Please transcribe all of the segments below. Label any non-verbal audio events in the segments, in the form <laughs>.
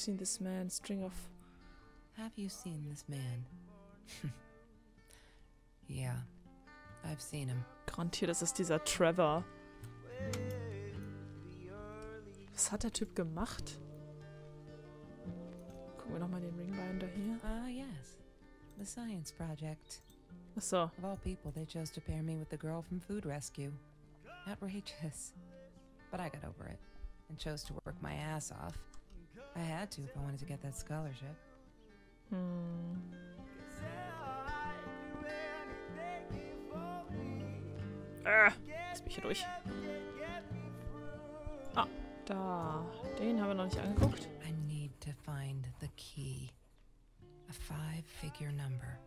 seen this man? String of... Have you seen this man? <laughs> yeah, I've seen him. Garantiert, das ist dieser Trevor. Was hat der Typ gemacht? Gucken wir nochmal den Ringbinder hier. Ah, yes. The science project. Achso. Of all people, they chose to pair me with the girl from Food Rescue. Outrageous. But I got over it and chose to work my ass off. I had to if I wanted to get that scholarship. Hm. Ah, lass mich hier durch. Ah, da. Den haben wir noch nicht angeguckt. I need to find the key. A five-figure number.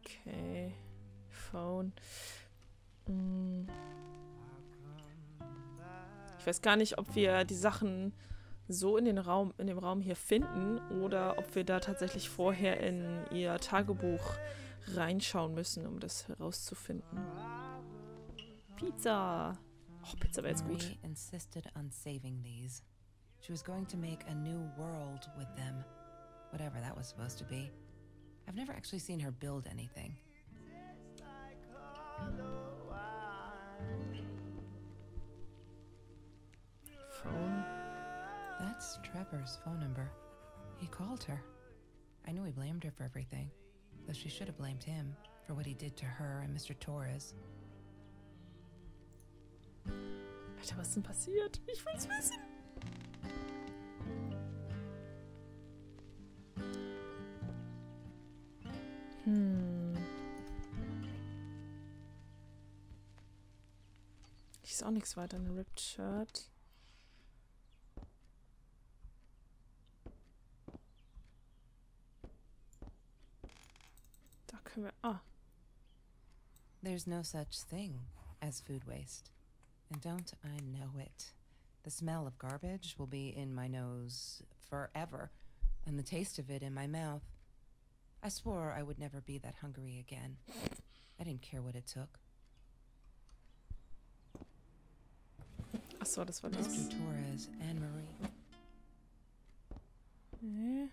Okay. Phone. Hm. Ich weiß gar nicht, ob wir die Sachen so in den Raum, in dem Raum hier finden oder ob wir da tatsächlich vorher in ihr Tagebuch reinschauen müssen, um das herauszufinden. Pizza. Oh, Pizza wäre jetzt gut. Marie insisted on saving these. She was going to make a new world with them, whatever that was supposed to be. I've never actually seen her build anything. That's Trevor's phone number. He called her. I knew he blamed her for everything, though she should have blamed him for what he did to her and Mr. Torres. Alter, was ist denn passiert? Ich will's wissen. Hm. Ich ist auch nichts weiter. Ripped Shirt. Können wir. Ah. There's no such thing as food waste. And don't I know it? The smell of garbage will be in my nose forever, and the taste of it in my mouth. I swore I would never be that hungry again. I didn't care what it took. Achso, das war das. Mr. Torres and Marie. Nee.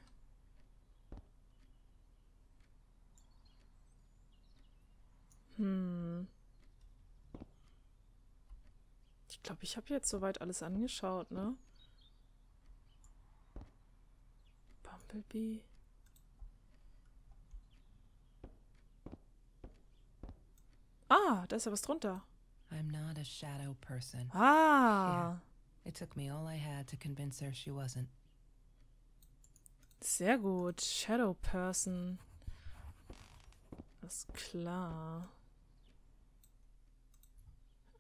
Glaube, ich habe jetzt soweit alles angeschaut, ne? Bumblebee. Ah, da ist ja was drunter. I'm not a shadow person. Ah, It took me all I had to convince her she wasn't. sehr gut. Shadow Person. Ist klar.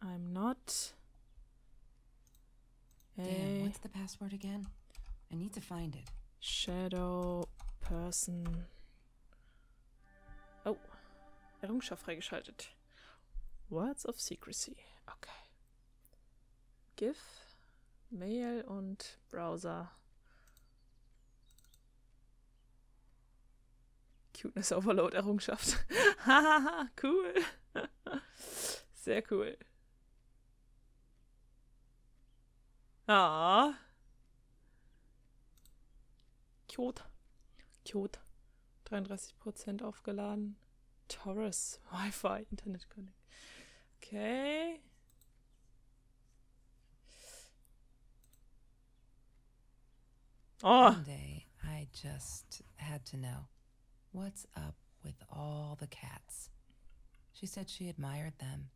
I'm not. Damn, Hey. what's the password again? I need to find it. Shadow Person. Oh, Errungenschaft freigeschaltet. Words of Secrecy. Okay. GIF, Mail und Browser. Cuteness Overload Errungenschaft. <laughs> Hahaha, cool. <laughs> Sehr cool. Ah. Cute. Cute. 33% aufgeladen. Taurus. Wi-Fi. Internet Connect. Okay. Oh. One day, I just had to know what's up with all the cats. She said she admired them,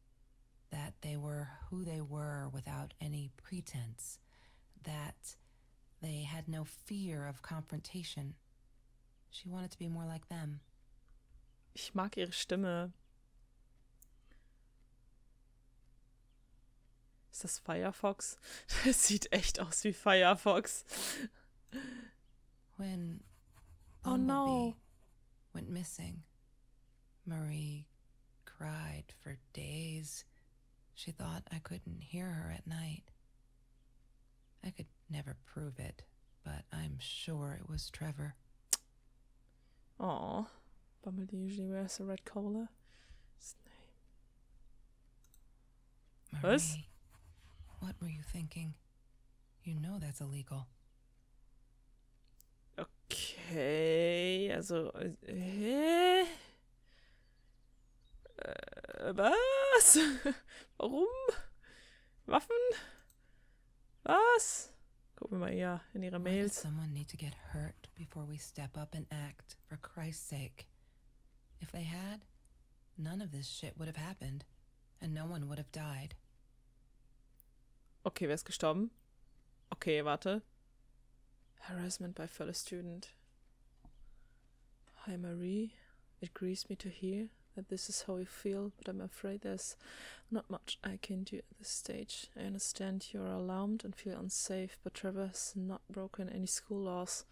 that they were who they were without any pretense, that they had no fear of confrontation. She wanted to be more like them. Ich mag ihre Stimme. Ist das Firefox? <laughs> Das sieht echt aus wie Firefox. When Oh, no. Went missing, Marie cried for days. She thought I couldn't hear her at night. I could never prove it, but I'm sure it was Trevor. Oh. Bumblebee usually wears a red collar. His name. Marie, Was? what were you thinking? You know that's illegal. Okay, also. Äh, was? <laughs> Warum? Waffen? Was? Gucken wir mal hier in ihre Mails. someone need to get hurt before we step up and act, for Christ's sake? If they had, none of this shit would have happened, and no one would have died. Okay, wer ist gestorben? Okay, warte. Harassment by fellow student. Hi, Marie. It grieves me to hear that this is how you feel, but I'm afraid there's not much I can do at this stage. I understand you're alarmed and feel unsafe, but Trevor has not broken any school laws,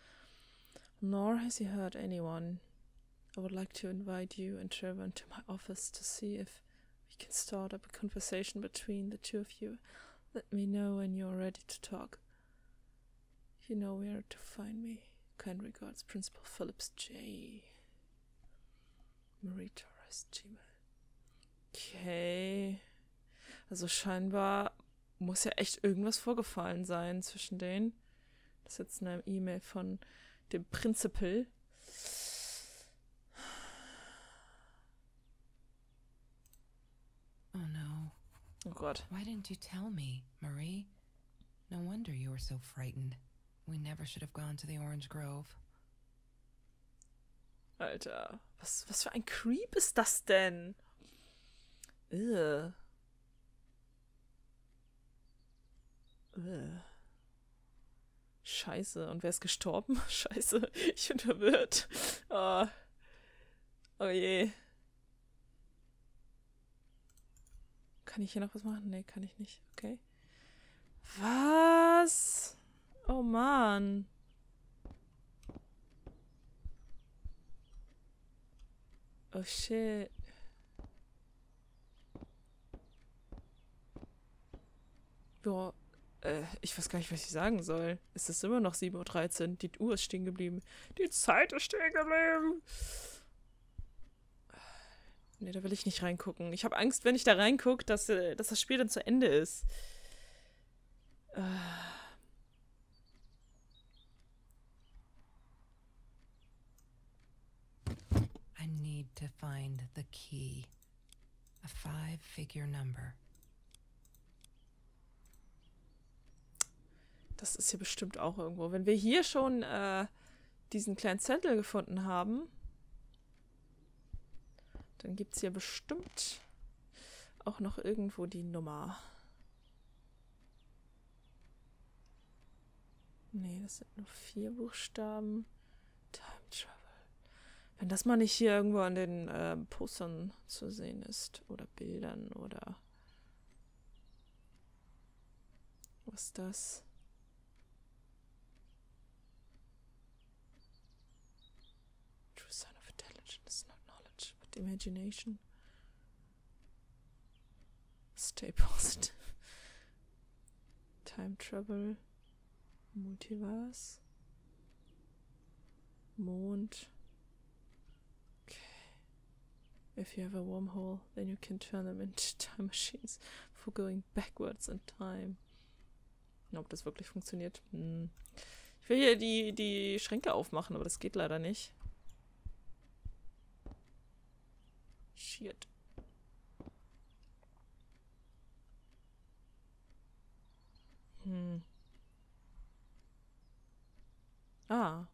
nor has he hurt anyone. I would like to invite you and Trevor into my office to see if we can start up a conversation between the two of you. Let me know when you're ready to talk. You know where to find me. Kind regards, Principal Phillips J. Marie Gmail. Okay. Also scheinbar muss ja echt irgendwas vorgefallen sein zwischen denen. Das ist jetzt eine E-Mail von dem Principal. Oh no. Oh Gott. Why didn't you tell me, Marie? No wonder you were so frightened. We never should have gone to the Orange Grove. Alter, was, was für ein Creep ist das denn? Ugh. Ugh. Scheiße. Und wer ist gestorben? <laughs> Scheiße. Ich bin verwirrt. Oh, oh je. Kann ich hier noch was machen? Nee, kann ich nicht. Okay. Was? Oh Mann. Oh shit. Boah, äh, ich weiß gar nicht, was ich sagen soll. Es ist immer noch 7.13 Uhr. Die Uhr ist stehen geblieben. Die Zeit ist stehen geblieben. Nee, da will ich nicht reingucken. Ich habe Angst, wenn ich da reingucke, dass, äh, dass das Spiel dann zu Ende ist. Äh. I need to find the key. A five figure number. Das ist hier bestimmt auch irgendwo. Wenn wir hier schon äh, diesen kleinen Zettel gefunden haben, dann gibt es hier bestimmt auch noch irgendwo die Nummer. Nee, das sind nur vier Buchstaben. Time Travel. Wenn das mal nicht hier irgendwo an den äh, Postern zu sehen ist oder Bildern oder was ist das? True sign of intelligence not knowledge, but imagination. Stay positive. Time travel. Multiverse. Mond. Okay. If you have a wormhole, then you can turn them into <laughs> time machines for going backwards in time. Ob das wirklich funktioniert? Hm. Ich will hier die, die Schränke aufmachen, aber das geht leider nicht. Shit. Hm. Ah.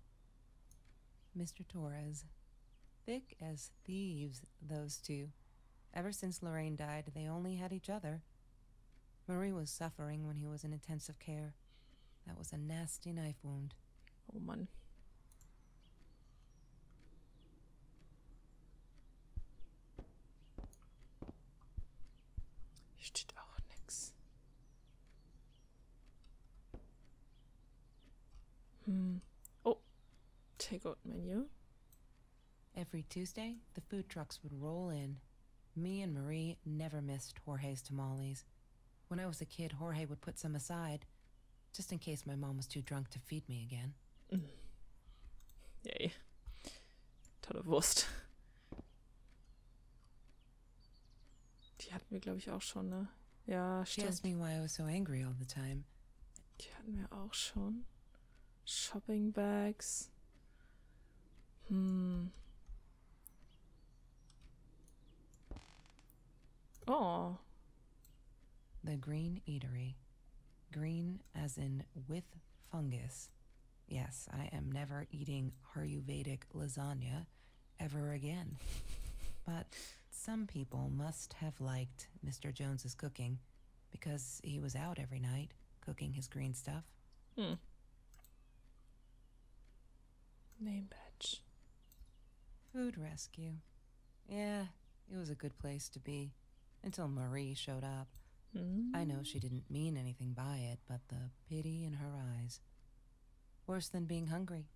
Mr. Torres. Thick as thieves, those two. Ever since Lorraine died, they only had each other. Marie was suffering when he was in intensive care. That was a nasty knife wound. Oh Mann. Steht auch nix. Hm. Oh. Take-out menu. Every Tuesday, the food trucks would roll in. Me and Marie never missed Jorge's tamales. When I was a kid, Jorge would put some aside, just in case my mom was too drunk to feed me again. Yay. Tolle Wurst. Die hatten wir, glaube ich, auch schon, ne? Ja, She stimmt. asked me why I was so angry all the time. Die hatten wir auch schon. Shopping Bags. Hm. Oh. The Green Eatery. Green as in with fungus. Yes, I am never eating Ayurvedic lasagna ever again. <laughs> but some people must have liked Mr. Jones's cooking because he was out every night cooking his green stuff. Hmm. Name badge. Food rescue. Yeah, it was a good place to be until Marie showed up. Hm. I know she didn't mean anything by it, but the pity in her eyes. Worse than being hungry.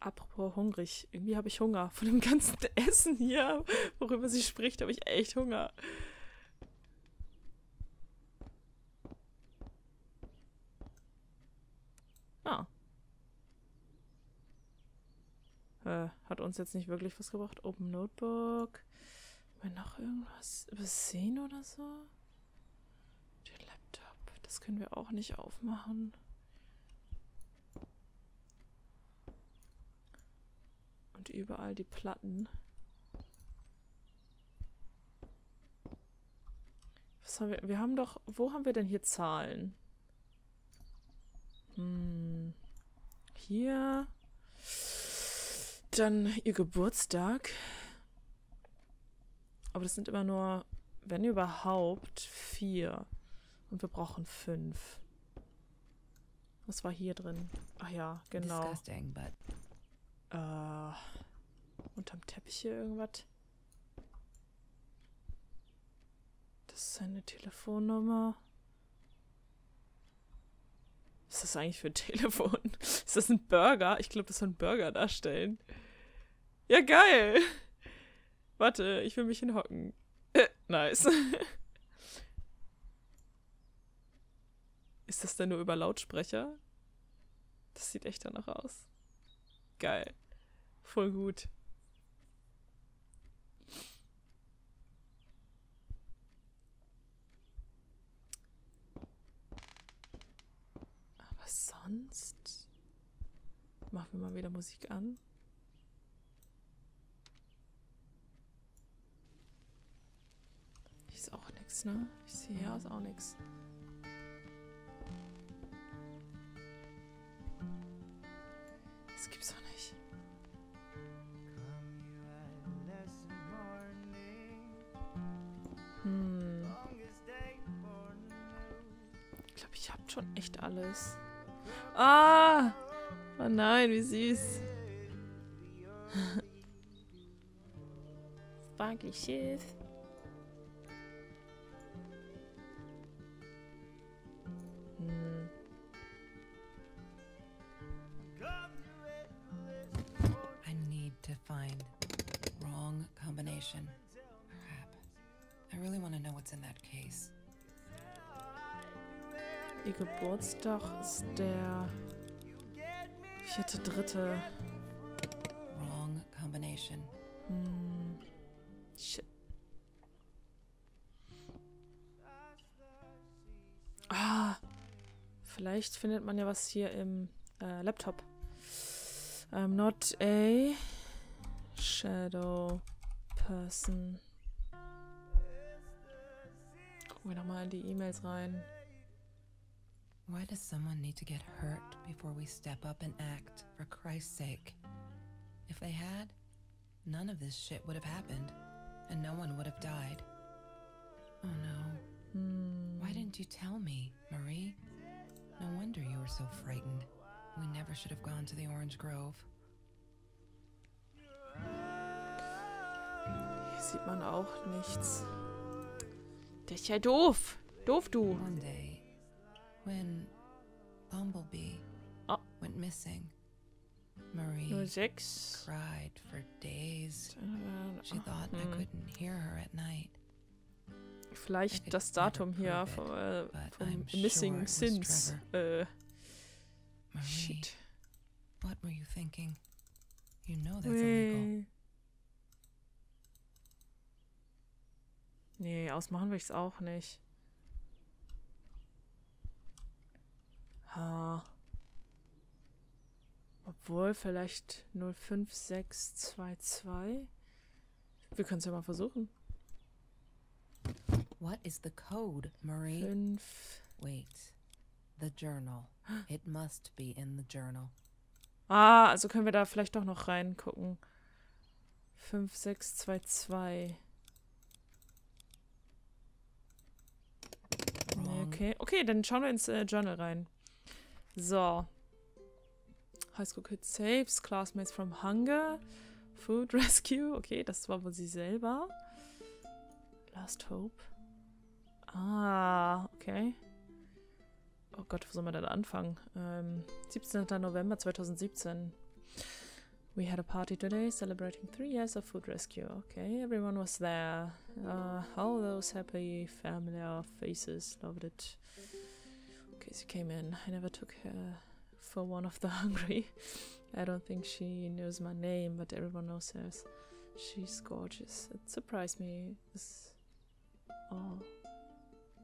Apropos hungrig. Irgendwie habe ich Hunger. Von dem ganzen <laughs> Essen hier, worüber sie spricht, habe ich echt Hunger. Ah. Äh, hat uns jetzt nicht wirklich was gebracht. Open Notebook. Haben wir noch irgendwas übersehen oder so? Der Laptop. Das können wir auch nicht aufmachen. Und überall die Platten. Was haben wir? Wir haben doch. Wo haben wir denn hier Zahlen? Hm. Hier. Dann ihr Geburtstag. Aber das sind immer nur, wenn überhaupt, vier. Und wir brauchen fünf. Was war hier drin? Ach ja, genau. Disgusting, but Äh, unterm Teppich hier irgendwas. Das ist seine Telefonnummer. Was ist das eigentlich für ein <laughs> Telefon? Ist das ein Burger? Ich glaube, das soll ein Burger darstellen. Ja, geil. Warte, ich will mich hinhocken. Äh, nice. Ist das denn nur über Lautsprecher? Das sieht echt danach aus. Geil. Voll gut. Aber sonst machen wir mal wieder Musik an. Ist auch nichts, ne? Ich sehe hier ist auch nichts. Das gibt's doch nicht. Hm. Ich glaube, ich habe schon echt alles. Ah! Oh nein, wie süß. <laughs> Sparkly Schiff. Geburtstag ist der vierte, dritte. Wrong combination. Hm. Shit. Ah. Vielleicht findet man ja was hier im äh, Laptop. I'm not a shadow person. Gucken wir nochmal in die E-Mails rein. Why does someone need to get hurt before we step up and act, for Christ's sake? If they had, none of this shit would have happened, and no one would have died. Oh no. Hm. Why hmm. didn't you tell me, Marie? No wonder you were so frightened. We never should have gone to the Orange Grove. Hier sieht man auch nichts. Der ist ja doof. Doof, du. One day, when Bumblebee Oh. went missing, Marie 06. cried for days. She thought I couldn't hear her at night. Vielleicht das Datum hier vom, äh, vom I'm sure Missing Sins. Äh, Marie, shit. what were you thinking? You know that's illegal. Nee. Ausmachen will ich es auch nicht. Ha. Obwohl, vielleicht 05622. Wir können es ja mal versuchen. What is the code, Marie? Fünf. Wait. The journal. It must be in the journal. Ah, also können wir da vielleicht doch noch reingucken. 5622. Nee, Wrong. okay. Okay, dann schauen wir ins äh, Journal rein. So. High School Kids Saves, Classmates from Hunger, Food <laughs> Rescue. Okay, das war wohl sie selber. Last Hope. Ah, okay. Oh Gott, wo soll man denn anfangen? Ähm, 17. November 2017. We had a party today celebrating three years of food rescue. Okay, everyone was there. Uh, all those happy familiar faces loved it. She came in. I never took her for one of the <laughs> hungry. I don't think she knows my name, but everyone knows hers. She's gorgeous. It surprised me. This, oh,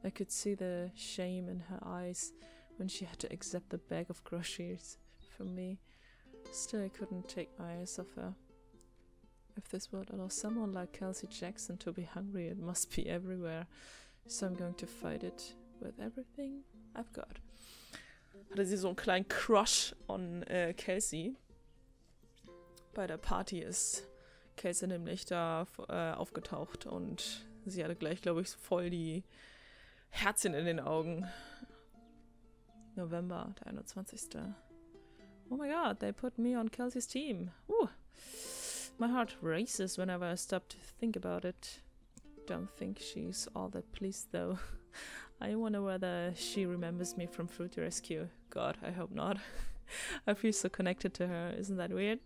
I could see the shame in her eyes when she had to accept the bag of groceries from me. Still, I couldn't take my eyes off her. If this world allows someone like Kelsey Jackson to be hungry, it must be everywhere. So I'm going to fight it with everything I've got. Hatte sie so einen kleinen Crush on äh, Kelsey. Bei der Party ist Kelsey nämlich da äh, aufgetaucht und sie hatte gleich, glaube ich, voll die Herzchen in den Augen. November, der 21. Oh my god, they put me on Kelsey's team. Ooh. My heart races whenever I stop to think about it. Don't think she's all that pleased though. <laughs> I wonder whether she remembers me from Fruity Rescue. God, I hope not. <laughs> I feel so connected to her. Isn't that weird?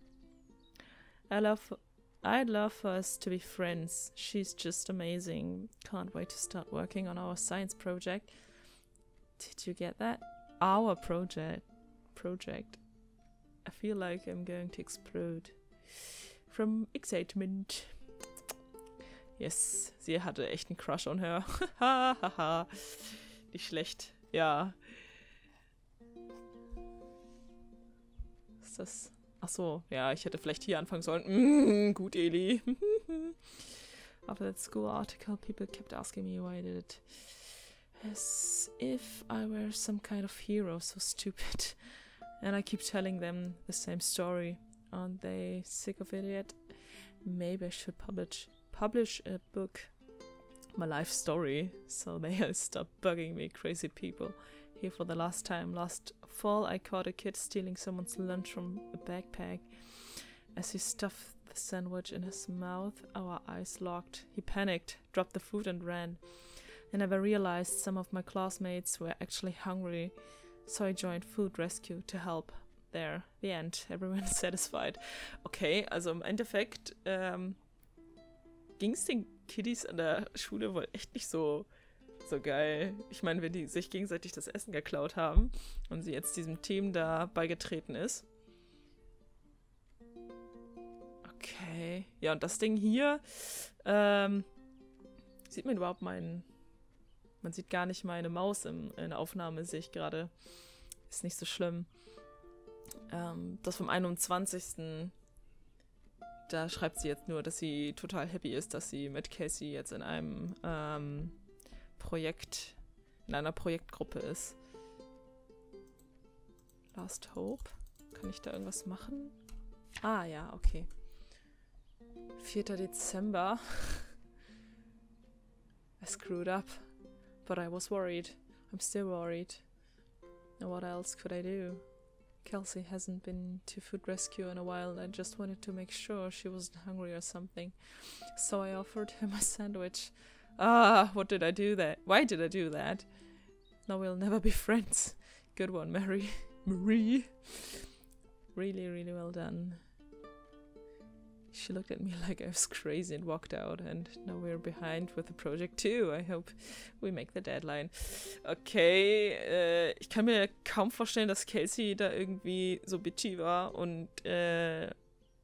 I love I'd love for us to be friends. She's just amazing. Can't wait to start working on our science project. Did you get that? Our project. Project. I feel like I'm going to explode. From excitement. Yes, sie hatte echt einen Crush on her. <laughs> Hahaha. Nicht schlecht. Ja. Ist das. Ach so, ja, ich hätte vielleicht hier anfangen sollen. Mm, gut, Eli. After that school article, people kept asking me why I did it. As if I were some kind of hero, so stupid. And I keep telling them the same story. Aren't they sick of it yet? Maybe I should publish publish a book, my life story, so <laughs> they'll stop bugging me, crazy people. Here for the last time. Last fall, I caught a kid stealing someone's lunch from a backpack. As he stuffed the sandwich in his mouth, our eyes locked. He panicked, dropped the food, and ran. I never realized some of my classmates were actually hungry, so I joined Food Rescue to help. There, the end. Everyone is <laughs> satisfied. Okay, also im Endeffekt ähm, um, ging es den Kiddies an der Schule wohl echt nicht so, so geil. Ich meine, wenn die sich gegenseitig das Essen geklaut haben und sie jetzt diesem Team da beigetreten ist. Okay. Ja, und das Ding hier, ähm, sieht man überhaupt meinen. Man sieht gar nicht meine Maus im, in der Aufnahme, sehe ich gerade. Ist nicht so schlimm. Ähm, das vom 21 da schreibt sie jetzt nur, dass sie total happy ist, dass sie mit Casey jetzt in einem ähm, Projekt, in einer Projektgruppe ist. Last Hope. Kann ich da irgendwas machen? Ah, ja, okay. 4. Dezember. <laughs> I screwed up. But I was worried. I'm still worried. Now what else could I do? Kelsey hasn't been to food rescue in a while. I just wanted to make sure she wasn't hungry or something. So I offered her my sandwich. Ah, what did I do that? Why did I do that? Now we'll never be <laughs> friends. Good one, Mary. Marie. Really, really well done. She looked at me <laughs> like I was crazy and walked out, and now we're behind with the project too. I hope we make the deadline. Okay, äh, ich kann mir kaum vorstellen, dass Kelsey da irgendwie so bitchy war und äh,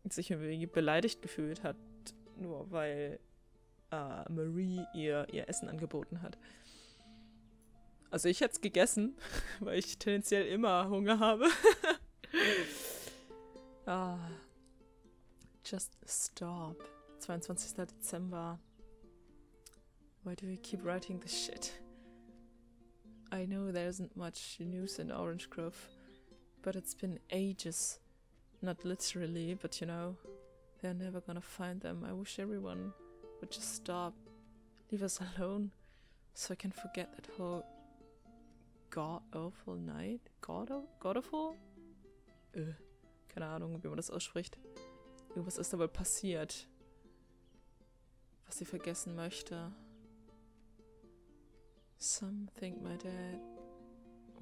sich irgendwie beleidigt gefühlt hat, nur weil äh, Marie ihr ihr Essen angeboten hat. Also ich hätte es gegessen, <laughs> weil ich tendenziell immer Hunger habe. <laughs> Ah. Just stop. 22. Dezember. Why do we keep writing this shit? I know there isn't much news in Orange Grove, but it's been ages. Not literally, but you know, they're never gonna find them. I wish everyone would just stop, leave us alone, so I can forget that whole god awful night. God, god awful? Äh, keine Ahnung, wie man das ausspricht. Irgendwas ist da wohl passiert, was sie vergessen möchte. Some think my dad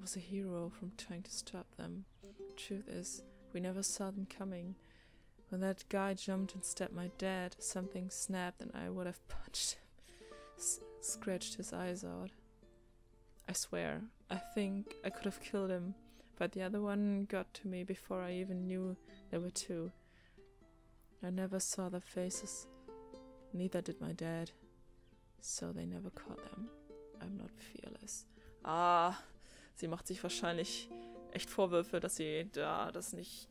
was a hero from trying to stop them. Truth is, we never saw them coming. When that guy jumped and stabbed my dad, something snapped and I would have punched him, S scratched his eyes out. I swear, I think I could have killed him, but the other one got to me before I even knew there were two. I never saw their faces, neither did my dad, so they never caught them. I'm not fearless. Ah, sie macht sich wahrscheinlich echt Vorwürfe, dass sie da das nicht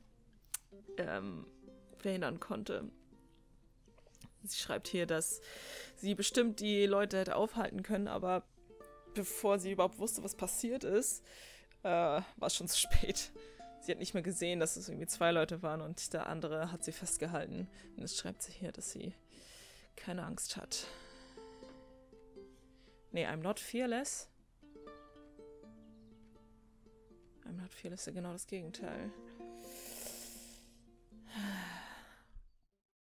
ähm, verhindern konnte. Sie schreibt hier, dass sie bestimmt die Leute hätte aufhalten können, aber bevor sie überhaupt wusste, was passiert ist, äh, war es schon zu spät. Sie hat nicht mehr gesehen, dass es irgendwie zwei Leute waren und der andere hat sie festgehalten. Und jetzt schreibt sie hier, dass sie keine Angst hat. Nee, I'm not fearless. I'm not fearless, genau das Gegenteil.